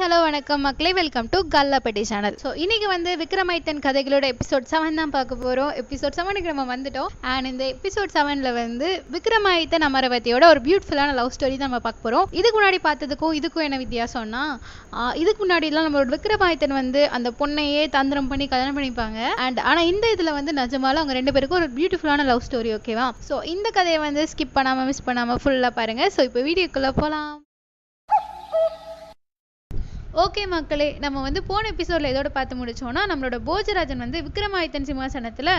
Hello வணக்கம். மக்களே welcome to Kallappatti channel so இன்னைக்கு வந்து விக்ரமைத்தன் கதைகளோட எபிசோட் செவன் தான் பார்க்க போகிறோம் எபிசோட் செவனுக்கு நம்ம வந்துட்டோம். அண்ட் இந்த எபிசோட் செவனில் வந்து விக்ரமாதித்தன் அமரவதியோட ஒரு பியூட்டிஃபுல்லான லவ் ஸ்டோரி தான் நம்ம பார்க்க போகிறோம் இதுக்கு முன்னாடி பார்த்ததுக்கும் இதுக்கும் என்ன வித்தியாசம்னா இதுக்கு முன்னாடிலாம் நம்மளோட விக்ரமாதித்தன் வந்து அந்த பொண்ணையே தந்திரம் பண்ணி கல்யாணம் பண்ணிப்பாங்க. அண்ட் ஆனால் இந்த இதில் வந்து நிஜமாலும் அவங்க ரெண்டு பேருக்கும் ஒரு பியூட்டிஃபுல்லான லவ் ஸ்டோரி ஓகேவா ஸோ இந்த கதையை வந்து ஸ்கிப் பண்ணாமல் மிஸ் பண்ணாமல் ஃபுல்லாக பாருங்கள் ஸோ இப்போ வீடியோக்குள்ளே போகலாம் ஓகே மக்களே நம்ம வந்து போன எபிசோடில் எதோட பார்த்து முடிச்சோம்னா நம்மளோட போஜராஜன் வந்து விக்ரமாதித்தன் சிம்மாசனத்தில்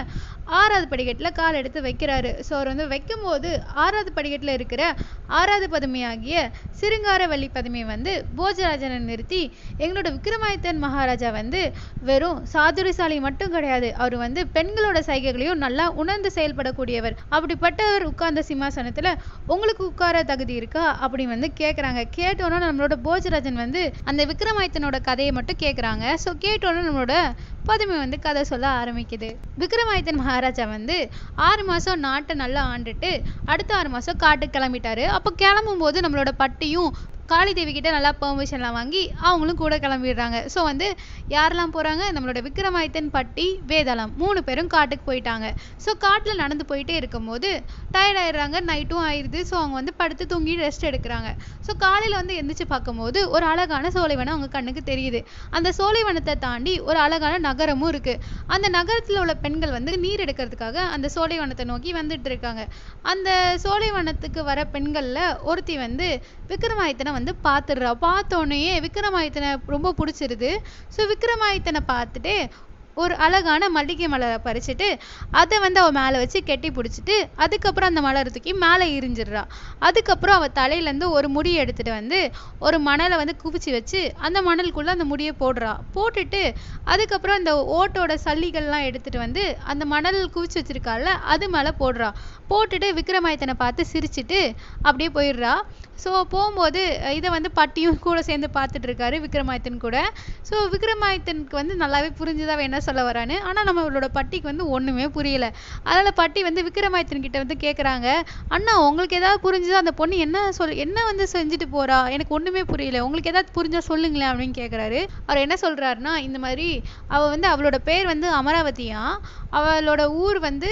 ஆறாவது படிக்கட்டில் கால் எடுத்து வைக்கிறாரு. ஸோ அவர் வந்து வைக்கும்போது ஆறாவது படிக்கட்டில் இருக்கிற ஆறாவது பதுமையாகிய சிருங்காரவல்லி பதுமையை வந்து போஜராஜனை நிறுத்தி எங்களோட விக்ரமாதித்தன் மகாராஜா வந்து வெறும் சாதுரிசாலி மட்டும் கிடையாது அவர் வந்து பெண்களோட சைகைகளையும் நல்லா உணர்ந்து செயல்படக்கூடியவர். அப்படிப்பட்டவர் உட்கார்ந்த சிம்மாசனத்தில் உங்களுக்கு உட்கார தகுதி இருக்கா? அப்படின்னு வந்து கேட்குறாங்க கேட்டோன்னா நம்மளோட போஜராஜன் வந்து அந்த விக்ரம் விக்ரமாதித்தனோட கதையை மட்டும் கேட்குறாங்க ஸோ கேட்டோன்னே நம்மளோட பதுமை வந்து கதை சொல்ல ஆரம்பிக்குது. விக்ரமாதித்தன் மகாராஜா வந்து ஆறு மாதம் நாட்டை நல்லா ஆண்டுட்டு அடுத்த ஆறு மாதம் காட்டுக்கு கிளம்பிட்டாரு. அப்போ கிளம்பும் போது நம்மளோட பட்டியும் காளி தேவி கிட்ட நல்லா பெர்மிஷன்லாம் வாங்கி அவங்களும் கூட கிளம்பிடுறாங்க. ஸோ வந்து யாரெல்லாம் போகிறாங்க நம்மளோட விக்ரமாதித்தன் பட்டி வேதாளம் மூணு பேரும் காட்டுக்கு போயிட்டாங்க. ஸோ காட்டில் நடந்து போயிட்டே இருக்கும்போது டயர்ட் ஆயிடுறாங்க. நைட்டும் ஆயிடுது ஸோ அவங்க வந்து படுத்து தூங்கி ரெஸ்ட் எடுக்கிறாங்க. ஸோ காலையில் வந்து எந்திரிச்சு பார்க்கும்போது ஒரு அழகான சோலைவனம் அவங்க கண்ணுக்கு தெரியுது. அந்த சோலைவனத்தை தாண்டி ஒரு அழகான நகரமும் இருக்கு. அந்த நகரத்தில் உள்ள பெண்கள் வந்து நீர் எடுக்கிறதுக்காக அந்த சோலைவனத்தை நோக்கி வந்துட்டு இருக்காங்க. அந்த சோலைவனத்துக்கு வர பெண்களில் ஒருத்தி வந்து விக்ரமாதித்தனை வந்து பார்த்துடுறா பார்த்தோன்னே விக்ரமாதித்தனை ரொம்ப பிடிச்சிருது. ஸோ விக்ரமாதித்தனை பார்த்துட்டு ஒரு அழகான மல்லிகை மலரை பறிச்சுட்டு அதை வந்து அவள் மேலே வச்சு கெட்டி பிடிச்சிட்டு அதுக்கப்புறம் அந்த மலரை தூக்கி மேலே எரிஞ்சிடுறா. அதுக்கப்புறம் அவள் தலையிலேருந்து ஒரு முடியை எடுத்துட்டு வந்து ஒரு மணலை வந்து குவிச்சு வச்சு அந்த மணலுக்குள்ளே அந்த முடியை போடுறா. போட்டுட்டு அதுக்கப்புறம் அந்த ஓட்டோட சல்லிகள்லாம் எடுத்துட்டு வந்து அந்த மணல் குவிச்சு வச்சிருக்கால அது மேலே போடுறா. போட்டுட்டு விக்ரமாயத்தனை பார்த்து சிரிச்சிட்டு அப்படியே போயிடுறா. ஸோ போகும்போது இதை வந்து பட்டியும் கூட சேர்ந்து பார்த்துட்டு இருக்காரு விக்ரமாயத்தன் கூட. ஸோ விக்ரமாயத்தனுக்கு வந்து நல்லாவே புரிஞ்சுதான் அவன் என்ன சொல்ல வரான்னு ஆனால் நம்மளோட பட்டிக்கு வந்து ஒன்றுமே புரியல. அதனால் பட்டி வந்து விக்ரமாதித்தன் கிட்ட வந்து கேட்குறாங்க அண்ணா உங்களுக்கு ஏதாவது புரிஞ்சுதா? அந்த பொண்ணு என்ன சொல் என்ன வந்து செஞ்சுட்டு போறா? எனக்கு ஒன்றுமே புரியல. உங்களுக்கு ஏதாவது புரிஞ்சா சொல்லுங்களேன் அப்படின்னு கேட்குறாரு அவர் என்ன சொல்றாருன்னா இந்த மாதிரி அவள் வந்து அவளோட பேர் வந்து அமராவதியா? அவளோட ஊர் வந்து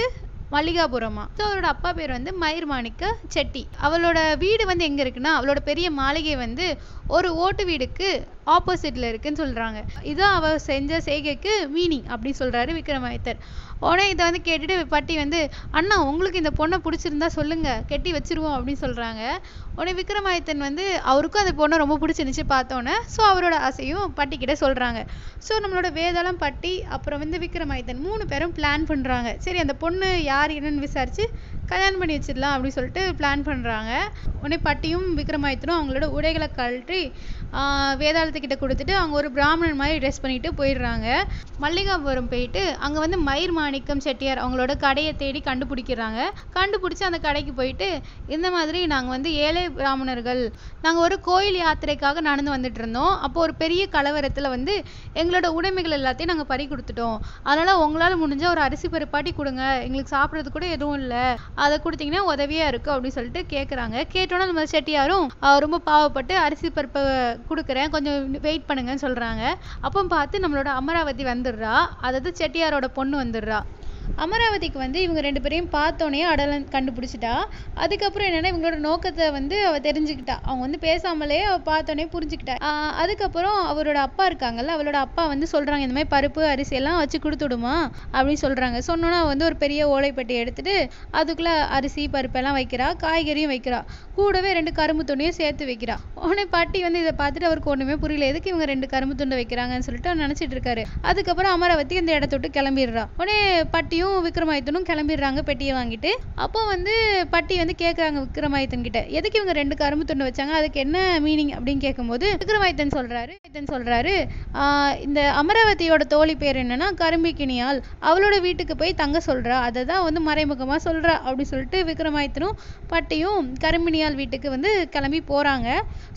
மல்லிகாபுரமா? ஸோ அவளோட அப்பா பேர் வந்து மயிர் மாணிக்க செட்டி. அவளோட வீடு வந்து எங்க இருக்குன்னா அவளோட பெரிய மாளிகை வந்து ஒரு ஓட்டு வீடுக்கு ஆப்போசிட்டில் இருக்குன்னு சொல்கிறாங்க இதுதான் அவர் செஞ்ச செய்கைக்கு மீனிங் அப்படின்னு சொல்கிறாரு விக்ரமாதித்தர். உடனே இதை வந்து கேட்டுட்டு பட்டி வந்து அண்ணா உங்களுக்கு இந்த பொண்ணை பிடிச்சிருந்தா சொல்லுங்க. கெட்டி வச்சிருவோம் அப்படின்னு சொல்கிறாங்க உடனே விக்ரமாதித்தன் வந்து அவருக்கும் அந்த பொண்ணை ரொம்ப பிடிச்சிருந்துச்சு பார்த்தோன்னே ஸோ அவரோட ஆசையும் பட்டிக்கிட்ட சொல்கிறாங்க ஸோ நம்மளோட வேதாளம் பட்டி அப்புறம் வந்து விக்ரமாதித்தன் மூணு பேரும் பிளான் பண்ணுறாங்க சரி அந்த பொண்ணு யார் என்னன்னு விசாரித்து கல்யாணம் பண்ணி வச்சிடலாம் அப்படின்னு சொல்லிட்டு பிளான் பண்ணுறாங்க உடனே பட்டியும் விக்ரமாதித்தனும் அவங்களோட உடைகளை கழட்டி வேதாளத்துக்கிட்ட கொடுத்துட்டு அவங்க ஒரு பிராமணன் மாதிரி ட்ரெஸ் பண்ணிட்டு போயிடுறாங்க. மல்லிகாபுரம் போயிட்டு அங்கே வந்து மயிர் மாணிக்கம் செட்டியார் அவங்களோட கடையை தேடி கண்டுபிடிக்கிறாங்க. கண்டுபிடிச்சி அந்த கடைக்கு போயிட்டு இந்த மாதிரி நாங்கள் வந்து ஏழை பிராமணர்கள் நாங்கள் ஒரு கோயில் யாத்திரைக்காக நடந்து வந்துட்டு இருந்தோம். அப்போ ஒரு பெரிய கலவரத்தில் வந்து எங்களோட உடைமைகள் எல்லாத்தையும் நாங்கள் பறி கொடுத்துட்டோம். அதனால உங்களால் முடிஞ்ச ஒரு அரிசி பருப்பாட்டி கொடுங்க. எங்களுக்கு சாப்பிட்றது கூட எதுவும் இல்லை. அதை கொடுத்தீங்கன்னா உதவியா இருக்கும் அப்படின்னு சொல்லிட்டு கேட்குறாங்க கேட்டோன்னா நம்ம செட்டியாரும் ரொம்ப பாவப்பட்டு அரிசி பருப்பை கொடுக்குறேன். கொஞ்சம் வெயிட் பண்ணுங்கன்னு சொல்றாங்க. அப்போ பார்த்து நம்மளோட அமராவதி வந்துடுறா. அதாவது செட்டியாரோட பொண்ணு வந்துடுறா. அமராவதிக்கு வந்து இவங்க ரெண்டு பேரையும் பார்த்தோன்னே அடையாளம் கண்டுபிடிச்சிட்டா. அதுக்கப்புறம் என்னன்னா இவங்களோட நோக்கத்தை வந்து அவ தெரிஞ்சுக்கிட்டா. அவங்க வந்து பேசாமலே அவ பார்த்தோன்னே புரிஞ்சுக்கிட்டா. அதுக்கப்புறம் அவரோட அப்பா இருக்காங்கல்ல அவளோட அப்பா வந்து சொல்றாங்க இந்த மாதிரி பருப்பு அரிசி எல்லாம் வச்சு கொடுத்துடுமா அப்படின்னு சொல்றாங்க. சொன்னோன்னா வந்து ஒரு பெரிய ஓலைப்பட்டி எடுத்துட்டு அதுக்குள்ள அரிசி பருப்பெல்லாம் வைக்கிறா காய்கறியும் வைக்கிறா. கூடவே ரெண்டு கரும்பு துணியும் சேர்த்து வைக்கிறா. உடனே பாட்டி வந்து இதை பார்த்துட்டு அவருக்கு ஒண்ணுமே புரியல. எதுக்கு இவங்க ரெண்டு கரும்பு துண்டை வைக்கிறாங்கன்னு சொல்லிட்டு நினைச்சிட்டு இருக்காரு. அதுக்கப்புறம் அமராவதி அந்த இடத்த விட்டு கிளம்பிடுறா. உடனே பட்டி பட்டியும் விக்ரமாதித்தனும் கிளம்பிடுறாங்க பெட்டியை வாங்கிட்டு. அப்போ வந்து பட்டி வந்து கேட்குறாங்க விக்ரமாதித்தன் கிட்ட. எதுக்கு இவங்க ரெண்டு கரும்பு துண்டு வச்சாங்க? அதுக்கு என்ன மீனிங் அப்படின்னு கேட்கும்போது விக்ரமாதித்தன் சொல்றாரு சொல்றாரு இந்த அமராவதியோட தோழி பேர் என்னன்னா கரும்பிக்கினியால் அவளோட வீட்டுக்கு போய் தங்க சொல்றா. அதை தான் வந்து மறைமுகமா சொல்றா. அப்படி சொல்லிட்டு விக்ரமாதித்தனும் பட்டியும் கரும்பினியால் வீட்டுக்கு வந்து கிளம்பி போறாங்க.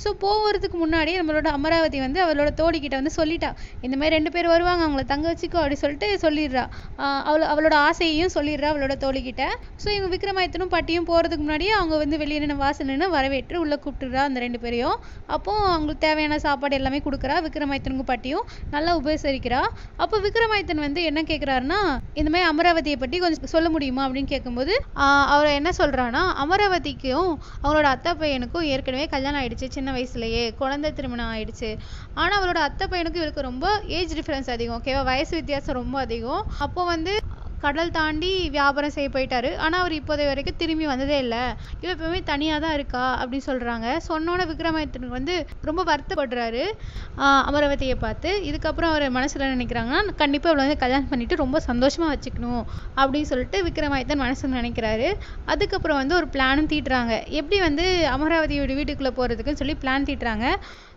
ஸோ போகிறதுக்கு முன்னாடி நம்மளோட அமராவதி வந்து அவளோட தோழி கிட்ட வந்து சொல்லிட்டா. இந்த மாதிரி ரெண்டு பேர் வருவாங்க அவங்கள தங்க வச்சுக்கோ அப்படி சொல்லிட்டு சொல்லிடுறா. ஆஹ் அவளோட அவளோட ஆசையையும் சொல்லிடுறா அவளோட தோழிக்கிட்ட ஸோ இவங்க விக்ரமாயத்தனும் பட்டியும் போகிறதுக்கு முன்னாடி அவங்க வந்து வெளியே நின்று வாசல் நின்று வரவேற்று உள்ளே கூப்பிட்டுறா அந்த ரெண்டு பேரையும். அப்போ அவங்களுக்கு தேவையான சாப்பாடு எல்லாமே கொடுக்குறா. விக்ரமாயத்தனுக்கும் பட்டியும் நல்லா உபசரிக்கிறா. அப்போ விக்ரமாயத்தன் வந்து என்ன கேட்குறாருன்னா இந்த மாதிரி அமராவதியை பற்றி கொஞ்சம் சொல்ல முடியுமா அப்படின்னு கேட்கும்போது அவர் என்ன சொல்கிறான்னா அமராவதிக்கும் அவங்களோட அத்தை பையனுக்கும் ஏற்கனவே கல்யாணம் ஆயிடுச்சு சின்ன வயசுலயே குழந்தை திருமணம் ஆயிடுச்சு. ஆனால் அவளோட அத்தை பையனுக்கும் இவருக்கு ரொம்ப ஏஜ் டிஃப்ரென்ஸ் அதிகம் ஓகேவா வயசு வித்தியாசம் ரொம்ப அதிகம். அப்போ வந்து கடல் தாண்டி வியாபாரம் செய்ய போயிட்டாரு. ஆனால் அவர் இப்போதை வரைக்கும் திரும்பி வந்ததே இல்லை. இவ எப்பவுமே தனியாக தான் இருக்கா அப்படின்னு சொல்கிறாங்க சொன்னோன்னே விக்ரமாதித்தனுக்கு வந்து ரொம்ப வருத்தப்படுறாரு. அமரவதியை அமராவதியை பார்த்து. இதுக்கப்புறம் அவர் மனசில் நினைக்கிறாங்கன்னா கண்டிப்பாக இவளை வந்து கல்யாணம் பண்ணிட்டு ரொம்ப சந்தோஷமாக வச்சுக்கணும் அப்படின்னு சொல்லிட்டு விக்ரமாதித்தன் மனசில் நினைக்கிறாரு. அதுக்கப்புறம் வந்து ஒரு பிளானும் தீட்டுறாங்க. எப்படி வந்து அமராவதியோட வீட்டுக்குள்ளே போகிறதுக்குன்னு சொல்லி பிளான் தீட்டுறாங்க.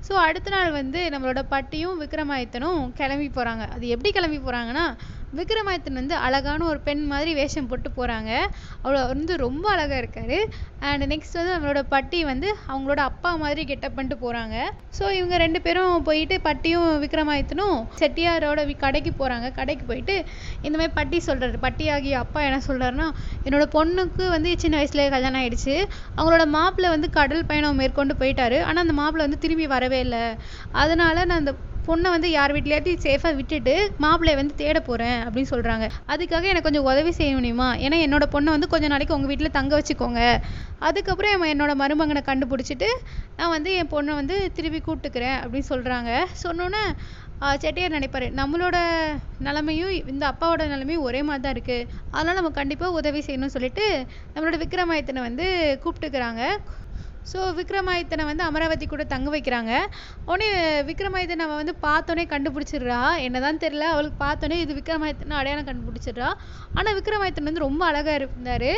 ஸோ அடுத்த நாள் வந்து நம்மளோட பட்டியும் விக்ரமாதித்தனும் கிளம்பி போறாங்க. அது எப்படி கிளம்பி போறாங்கன்னா விக்ரமாதித்தன் வந்து அழகான ஒரு பெண் மாதிரி வேஷம் போட்டு போறாங்க. அவர் வந்து ரொம்ப அழகா இருக்காரு. அண்ட் நெக்ஸ்ட் வந்து நம்மளோட பட்டி வந்து அவங்களோட அப்பா மாதிரி கெட்டப் பண்ணிட்டு போறாங்க. ஸோ இவங்க ரெண்டு பேரும் போயிட்டு பட்டியும் விக்ரமாதித்தனும் செட்டியாரோட கடைக்கு போறாங்க. கடைக்கு போயிட்டு இந்த மாதிரி பட்டி சொல்றாரு. பட்டி ஆகிய அப்பா என்ன சொல்றாருன்னா என்னோட பொண்ணுக்கு வந்து சின்ன வயசுலேயே கல்யாணம் ஆயிடுச்சு. அவங்களோட மாப்பிள்ளை வந்து கடல் பயணம் மேற்கொண்டு போயிட்டாரு. ஆனா அந்த மாப்பிள்ளை வந்து திரும்பி வரவே இல்லை அதனால நான் அந்த பொண்ணை வந்து யார் வீட்லயாட்டி சேஃபாக விட்டுட்டு மாப்பிள்ளைய வந்து தேட போகிறேன் அப்படின்னு சொல்கிறாங்க அதுக்காக எனக்கு கொஞ்சம் உதவி செய்ய முடியுமா? ஏன்னா என்னோட பொண்ணை வந்து கொஞ்ச நாளைக்கு உங்கள் வீட்டில் தங்க வச்சுக்கோங்க. அதுக்கப்புறம் என்னோட மருமகனை கண்டுபிடிச்சிட்டு நான் வந்து என் பொண்ணை வந்து திருப்பி கூப்பிட்டுக்கிறேன் அப்படின்னு சொல்கிறாங்க சொன்னோன்னே செட்டியார் நினைப்பாரு. நம்மளோட நிலைமையும் இந்த அப்பாவோட நிலமையும் ஒரே மாதிரி தான் இருக்குது அதனால் நம்ம கண்டிப்பாக உதவி செய்யணும்னு சொல்லிட்டு நம்மளோட விக்ரமாயத்தனை வந்து கூப்பிட்டுக்கிறாங்க. ஸோ விக்ரமாதித்தனை வந்து அமராவதி கூட தங்க வைக்கிறாங்க. உடனே விக்ரமாதித்தன் அவன் வந்து பார்த்தோன்னே கண்டுபிடிச்சிடுறா. என்னதான் தெரியல அவளுக்கு பார்த்தோன்னே இது விக்ரமாதித்தன் அடையாளம் கண்டுபிடிச்சிடுறா. ஆனால் விக்ரமாதித்தன் வந்து ரொம்ப அழகாக இருந்தார்.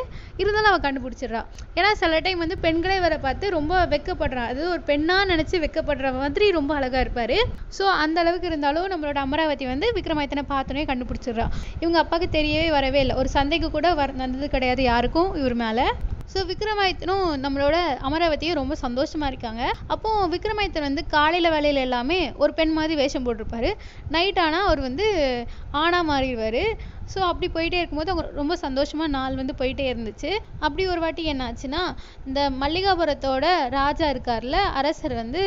இருந்தாலும் அவன் கண்டுபிடிச்சிடுறா. ஏன்னா சில டைம் வந்து பெண்களே வர பார்த்து ரொம்ப வெக்கப்படுறா. அதாவது ஒரு பெண்ணாக நினச்சி வெக்கப்படுற மாதிரி ரொம்ப அழகாக இருப்பார். ஸோ அந்த அளவுக்கு இருந்தாலும் நம்மளோட அமராவதி வந்து விக்ரமாதித்தனை பார்த்தோன்னே கண்டுபிடிச்சிடுறா. இவங்க அப்பாவுக்கு தெரியவே வரவே இல்லை. ஒரு சந்தைக்கு கூட வர வந்தது கிடையாது யாருக்கும் இவர் மேலே. ஸோ விக்ரமாதித்தனும் நம்மளோட அமராவதியும் ரொம்ப சந்தோஷமா இருக்காங்க. அப்போ விக்ரமாதித்தன் வந்து காலையில வேலையில எல்லாமே ஒரு பெண் மாதிரி வேஷம் போட்டிருப்பாரு. நைட் ஆனா அவர் வந்து ஆணா மாறிடுவாரு. ஸோ அப்படி போயிட்டே இருக்கும்போது அவங்க ரொம்ப சந்தோஷமாக நாள் வந்து போயிட்டே இருந்துச்சு. அப்படி ஒரு வாட்டி என்ன ஆச்சுன்னா இந்த மல்லிகாபுரத்தோட ராஜா இருக்கார்ல அரசர் வந்து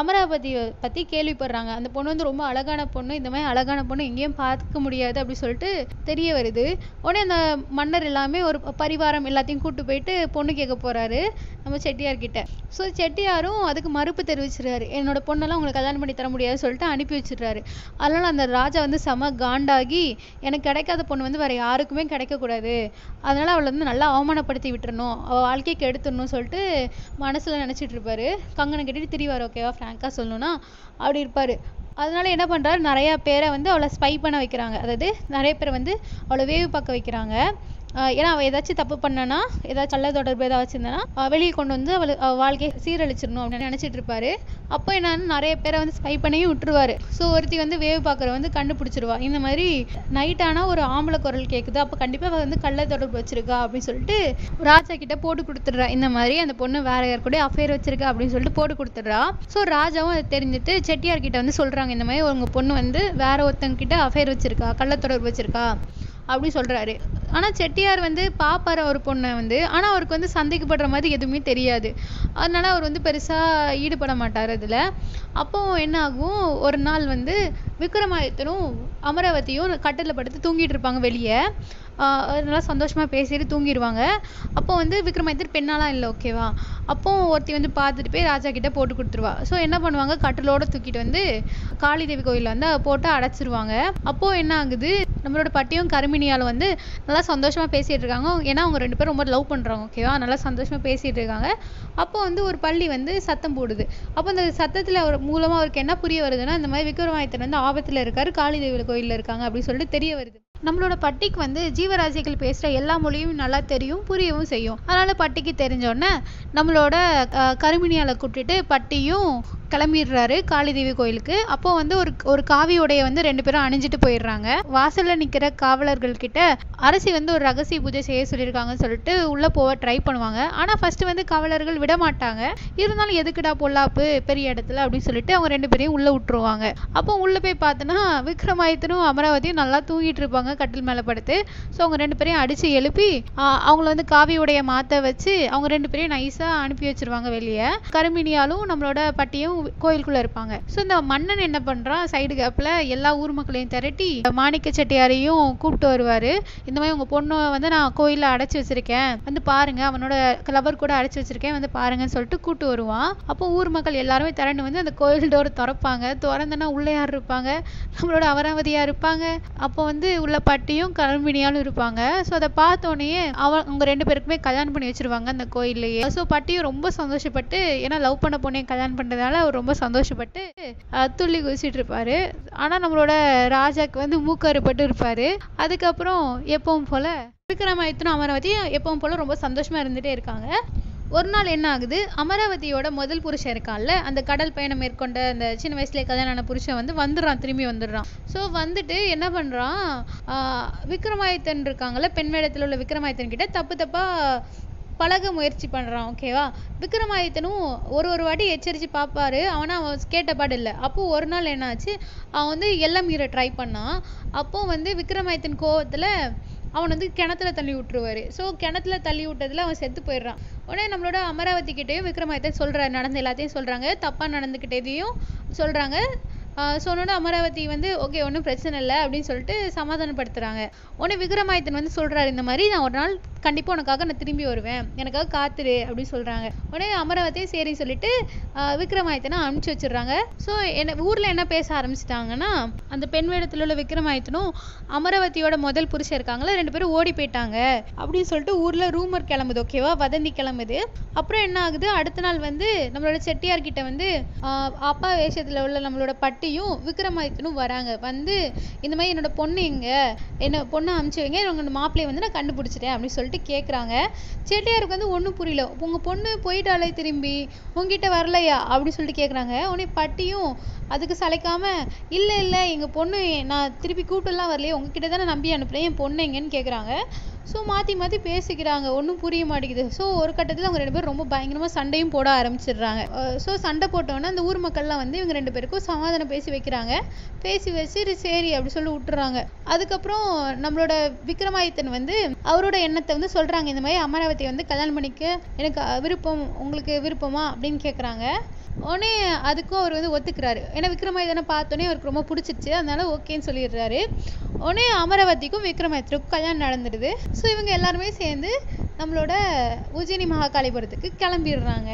அமராவதியை பற்றி கேள்விப்படுறாங்க. அந்த பொண்ணு வந்து ரொம்ப அழகான பொண்ணு இந்த மாதிரி அழகான பொண்ணு எங்கேயும் பார்க்க முடியாது அப்படி சொல்லிட்டு தெரிய வருது. உடனே அந்த மன்னர் எல்லாமே ஒரு பரிவாரம் எல்லாத்தையும் கூட்டு போயிட்டு பொண்ணு கேட்க போகிறாரு நம்ம செட்டியார் கிட்ட. ஸோ செட்டியாரும் அதுக்கு மறுப்பு தெரிவிச்சிருக்காரு. என்னோட பொண்ணெல்லாம் உங்களுக்கு கல்யாணம் பண்ணி தர முடியாது சொல்லிட்டு அனுப்பி வச்சிடுறாரு. அதனால் அந்த ராஜா வந்து செம காண்டாகி எனக்கு கிடைக்காத பொண்ணு வந்து வேற யாருக்குமே கிடைக்க கூடாது அதனால அவளை வந்து நல்லா அவமானப்படுத்தி விட்டுறணும். அவள் வாழ்க்கைக்கு எடுத்துடணும் சொல்லிட்டு மனசுல நினைச்சிட்டு இருப்பாரு. கங்கனை கட்டிட்டு திரிவார் ஓகேவா ஃப்ராங்காக சொல்லணும்னா அப்படி இருப்பாரு. அதனால என்ன பண்றாரு? நிறைய பேரை வந்து அவளை ஸ்பை பண்ண வைக்கிறாங்க. அதாவது நிறைய பேரை வந்து அவளை வேவு பார்க்க வைக்கிறாங்க. ஏன்னா அவள் ஏதாச்சும் தப்பு பண்ணனா ஏதாச்சும் கள்ள தொடர்பு ஏதாவது வச்சிருந்தானா ஆஹ் வெளியே கொண்டு வந்து அவள் வாழ்க்கையை சீரழிச்சிடணும் அப்படின்னு நினைச்சிட்டு இருப்பாரு. அப்போ என்னன்னு நிறைய பேரை வந்து ஸ்பை பண்ணியும் விட்டுருவாரு. ஸோ ஒருத்தி வந்து வேவு பார்க்குற வந்து கண்டுபிடிச்சிருவா. இந்த மாதிரி நைட் ஆனால் ஒரு ஆம்பளை குரல் கேட்குது அப்போ கண்டிப்பாக அவள் வந்து கள்ள தொடர்பு வச்சிருக்கா அப்படின்னு சொல்லிட்டு ராஜா கிட்ட போட்டு கொடுத்துட்றா. இந்த மாதிரி அந்த பொண்ணு வேற யார் கூட அஃபேர் வச்சிருக்கா அப்படின்னு சொல்லிட்டு போட்டு கொடுத்துட்றா. ஸோ ராஜாவும் அதை தெரிஞ்சுட்டு செட்டியார் கிட்ட வந்து சொல்கிறாங்க இந்த மாதிரி உங்கள் பொண்ணு வந்து வேற ஒருத்தங்க கிட்ட அஃபேர் வச்சிருக்கா கள்ள தொடர்பு வச்சிருக்கா அப்படி சொல்கிறாரு ஆனால் செட்டியார் வந்து பாப்பாரு ஒரு பொண்ணை வந்து ஆனால் அவருக்கு வந்து சந்தேகப்படுற மாதிரி எதுவுமே தெரியாது. அதனால அவர் வந்து பெருசாக ஈடுபட மாட்டார் அதில். அப்போ என்ன ஆகும்? ஒரு நாள் வந்து விக்ரமாதித்தனும் அமராவதியும் கட்டில் படுத்து தூங்கிட்டு இருப்பாங்க வெளியே. நல்லா சந்தோஷமாக பேசிட்டு தூங்கிடுவாங்க. அப்போ வந்து விக்ரமாதித்தர் பெண்ணாலாம் இல்லை ஓகேவா? அப்போ ஒருத்தி வந்து பார்த்துட்டு போய் ராஜா கிட்ட போட்டு கொடுத்துருவா. ஸோ என்ன பண்ணுவாங்க? கட்டிலோட தூக்கிட்டு வந்து காளி தேவி வந்து அதை போட்டு அடைச்சிருவாங்க. அப்போ என்ன ஆகுது? நம்மளோட பட்டியும் கருமினியாலும் வந்து நல்லா சந்தோஷமாக பேசிகிட்டு இருக்காங்க. ஏன்னா அவங்க ரெண்டு பேரும் ரொம்ப லவ் பண்ணுறாங்க ஓகேவா நல்லா சந்தோஷமாக பேசிகிட்டு இருக்காங்க. அப்போ வந்து ஒரு பள்ளி வந்து சத்தம் போடுது. அப்போ அந்த சத்தத்தில் அவர் மூலமாக அவருக்கு என்ன புரிய வருதுன்னா இந்த மாதிரி விக்ரமாதித்தன் வந்து ஆபத்தில் இருக்காரு காளிதேவி கோயிலில் இருக்காங்க அப்படின்னு சொல்லிட்டு தெரிய வருது. நம்மளோட பட்டிக்கு வந்து ஜீவராசிகள் பேசுகிற எல்லா மொழியும் நல்லா தெரியும் புரியவும் செய்யும். அதனால் பட்டிக்கு தெரிஞ்சோடனே நம்மளோட கருமினியால் கூட்டிட்டு பட்டியும் கிளம்பிடுறாரு காளிதேவி கோயிலுக்கு. அப்போ வந்து ஒரு ஒரு காவி உடைய வந்து ரெண்டு பேரும் அணிஞ்சிட்டு போயிடுறாங்க. வாசல்ல நிக்கிற காவலர்கள் கிட்ட அரசி வந்து ஒரு ரகசிய பூஜை செய்ய சொல்லியிருக்காங்கன்னு சொல்லிட்டு உள்ள போக ட்ரை பண்ணுவாங்க. ஆனா ஃபர்ஸ்ட் வந்து காவலர்கள் விட மாட்டாங்க. இருந்தாலும் எதுக்குடா பொல்லாப்பு பெரிய இடத்துல அப்படின்னு சொல்லிட்டு அவங்க ரெண்டு பேரையும் உள்ள விட்டுருவாங்க. அப்போ உள்ள போய் பார்த்தோன்னா விக்ரமாயத்தனும் அமராவதியும் நல்லா தூங்கிட்டு இருப்பாங்க. இருப்பாங்க கட்டில் மேலே படுத்து. ஸோ அவங்க ரெண்டு பேரையும் அடித்து எழுப்பி அவங்கள வந்து காவி உடைய மாற்ற வச்சு அவங்க ரெண்டு பேரையும் நைஸாக அனுப்பி வச்சிருவாங்க வெளியே. கருமினியாலும் நம்மளோட பட்டியும் கோயிலுக்குள்ளே இருப்பாங்க. ஸோ இந்த மன்னன் என்ன பண்ணுறான் சைடு கேப்பில் எல்லா ஊர் மக்களையும் திரட்டி மாணிக்க செட்டியாரையும் கூப்பிட்டு வருவார். இந்த மாதிரி உங்கள் பொண்ணை வந்து நான் கோயிலில் அடைச்சி வச்சிருக்கேன். வந்து பாருங்க அவனோட லவர் கூட அடைச்சி வச்சிருக்கேன். வந்து பாருங்கன்னு சொல்லிட்டு கூப்பிட்டு வருவான். அப்போ ஊர் மக்கள் எல்லாருமே திரண்டு வந்து அந்த கோயில் டோர் திறப்பாங்க. திறந்தனா உள்ளே யார் இருப்பாங்க. நம்மளோட அவராவதியாக இருப்பாங்க. அப்போ வந்து உள்ள பட்டியும் கரும்பினியாலும் இருப்பாங்க. ஸோ அதை பார்த்தோன்னே அவ அவங்க ரெண்டு பேருக்குமே கல்யாணம் பண்ணி வச்சிருவாங்க அந்த கோயில்லையே. ஸோ பட்டியும் ரொம்ப சந்தோஷப்பட்டு ஏன்னா லவ் பண்ண பொண்ணையும் கல்யாணம் பண்ணுறதுனால அவர் ரொம்ப சந்தோஷப்பட்டு துள்ளி குதிச்சிட்டு இருப்பாரு. ஆனால் நம்மளோட ராஜாக்கு வந்து மூக்கறுப்பட்டு இருப்பாரு. அதுக்கப்புறம் எப்பவும் போல விக்ரமாதித்தனும் அமராவதியும் எப்பவும் போல ரொம்ப சந்தோஷமா இருந்துட்டே இருக்காங்க. ஒரு நாள் என்ன ஆகுது? அமராவதியோட முதல் புருஷன் இருக்கான்ல அந்த கடல் பயணம் மேற்கொண்ட அந்த சின்ன வயசுல கல்யாணம் ஆன புருஷன் வந்து வந்துடுறான் திரும்பி வந்துடுறான். ஸோ வந்துட்டு என்ன பண்றான்? ஆஹ் விக்ரமாதித்தன் இருக்காங்கல்ல பெண் வேடத்தில் உள்ள விக்ரமாதித்தன் கிட்ட தப்பு தப்பா பழக முயற்சி பண்றான் ஓகேவா விக்ரமாதித்தனும் ஒரு ஒரு வாட்டி எச்சரிச்சு பார்ப்பாரு ஆனால் அவன் கேட்டபாடு இல்லை. அப்போ ஒரு நாள் என்னாச்சு? அவன் வந்து எல்லம் மீற ட்ரை பண்ணான். அப்போ வந்து விக்ரமாதித்தன் கோவத்துல அவன் வந்து கிணத்துல தள்ளி விட்டுருவாரு. ஸோ கிணத்துல தள்ளி விட்டதுல அவன் செத்து போயிடுறான். உடனே நம்மளோட அமராவதி கிட்டேயும் விக்ரமாதித்தன் சொல்றாரு நடந்த எல்லாத்தையும் சொல்றாங்க. தப்பா நடந்துக்கிட்டதையும் சொல்றாங்க. ஆஹ் சொன்னோட அமராவதி வந்து ஓகே ஒன்றும் பிரச்சனை இல்லை அப்படின்னு சொல்லிட்டு சமாதானப்படுத்துறாங்க. உடனே விக்ரமாதித்தன் வந்து சொல்றாரு இந்த மாதிரி நான் ஒரு நாள் கண்டிப்பாக உனக்காக நான் திரும்பி வருவேன். எனக்காக காத்துரு அப்படின்னு சொல்கிறாங்க உடனே அமராவதியும் சரி சொல்லிட்டு விக்ரமாயத்தனை அனுப்பிச்சி அனுப்பிச்சு வச்சிடுறாங்க. ஸோ என்ன ஊரில் என்ன பேச ஆரம்பிச்சிட்டாங்கன்னா அந்த பெண் வேடத்தில் உள்ள விக்ரமாயத்தனும் அமராவதியோட முதல் புருஷன் இருக்காங்களா ரெண்டு பேரும் ஓடி போயிட்டாங்க. அப்படின்னு சொல்லிட்டு ஊரில் ரூமர் கிளம்புது ஓகேவா வதந்தி கிளம்புது. அப்புறம் என்ன ஆகுது? அடுத்த நாள் வந்து நம்மளோட செட்டியார் கிட்ட வந்து அப்பா வேஷத்தில் உள்ள நம்மளோட பட்டியும் விக்ரமாதித்தனும் வராங்க. வந்து இந்த மாதிரி என்னோட பொண்ணு இங்கே என்ன பொண்ணை அனுப்பிச்சு வைங்க. இவங்க மாப்பிள்ளையை வந்து நான் கண்டுபிடிச்சிட்டேன் அப்படின்னு சொல்லிட்டு கேக்குறாங்க. செட்டியாருக்கு வந்து ஒண்ணும் புரியல. உங்க பொண்ணு போயிட்டாலே திரும்பி. உங்ககிட்ட வரலையா? அப்படின்னு சொல்லிட்டு கேட்குறாங்க உடனே பட்டியும் அதுக்கு சளைக்காம இல்லை இல்ல எங்க பொண்ணு நான் திருப்பி கூட்டெல்லாம் வரலையே. உங்ககிட்ட தானே நம்பி அனுப்புகிறேன் என் பொண்ணு எங்கன்னு கேக்குறாங்க. ஸோ மாற்றி மாற்றி பேசிக்கிறாங்க. ஒன்றும் புரிய மாட்டேங்குது. ஸோ ஒரு கட்டத்தில் அவங்க ரெண்டு பேரும் ரொம்ப பயங்கரமாக சண்டையும் போட ஆரம்பிச்சிடுறாங்க. ஸோ சண்டை போட்டோன்னே அந்த ஊர் மக்கள்லாம் வந்து இவங்க ரெண்டு பேருக்கும் சமாதானம் பேசி வைக்கிறாங்க. பேசி வச்சு சரி அப்படி சொல்லி விட்டுறாங்க. அதுக்கப்புறம் நம்மளோட விக்ரமாதித்தன் வந்து அவரோட எண்ணத்தை வந்து சொல்கிறாங்க இந்த மாதிரி அமராவதியை வந்து கல்யாணம் பண்ணிக்க எனக்கு விருப்பம் உங்களுக்கு விருப்பமா அப்படின்னு கேட்குறாங்க உடனே அதுக்கும் அவர் வந்து ஒத்துக்கிறாரு. ஏன்னா விக்ரமாதித்தனை பார்த்தோன்னே அவருக்கு ரொம்ப பிடிச்சிருச்சு. அதனால ஓகேன்னு சொல்லிடுறாரு. உடனே அமராவதிக்கும் விக்ரமாதித்தனுக்கும் கல்யாணம் நடந்துடுது. ஸோ இவங்க எல்லாருமே சேர்ந்து நம்மளோட உஜினி மகாகாளிபுரத்துக்கு கிளம்பிடுறாங்க.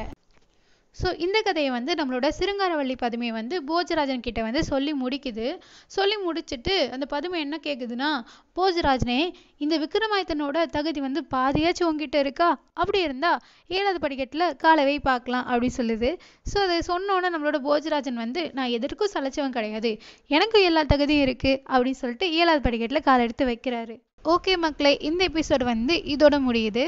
ஸோ இந்த கதையை வந்து நம்மளோட சிருங்காரவள்ளி பதுமை வந்து போஜராஜன் கிட்ட வந்து சொல்லி முடிக்குது. சொல்லி முடிச்சிட்டு அந்த பதுமை என்ன கேட்குதுன்னா போஜராஜனே இந்த விக்ரமாயத்தனோட தகுதி வந்து பாதியாச்சும் உங்ககிட்ட இருக்கா? அப்படி இருந்தா ஏழாவது படிக்கட்டில் காலவை பார்க்கலாம் அப்படி சொல்லுது. ஸோ அதை சொன்னோன்னே நம்மளோட போஜராஜன் வந்து நான் எதற்கும் சளைச்சவன் கிடையாது. எனக்கும் எல்லா தகுதியும் இருக்கு அப்படின்னு சொல்லிட்டு ஏழாவது படிக்கட்டில் காலை எடுத்து வைக்கிறாரு. ஓகே மக்களே இந்த எபிசோட் வந்து இதோட முடியுது.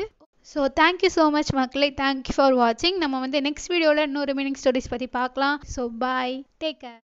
So thank you so much மக்களே. தேங்க்யூ ஃபார் வாட்சிங் நம்ம வந்து நெக்ஸ்ட் வீடியோவில் இன்னொரு ரிமைனிங் ஸ்டோரிஸ் பற்றி பார்க்கலாம். So bye take care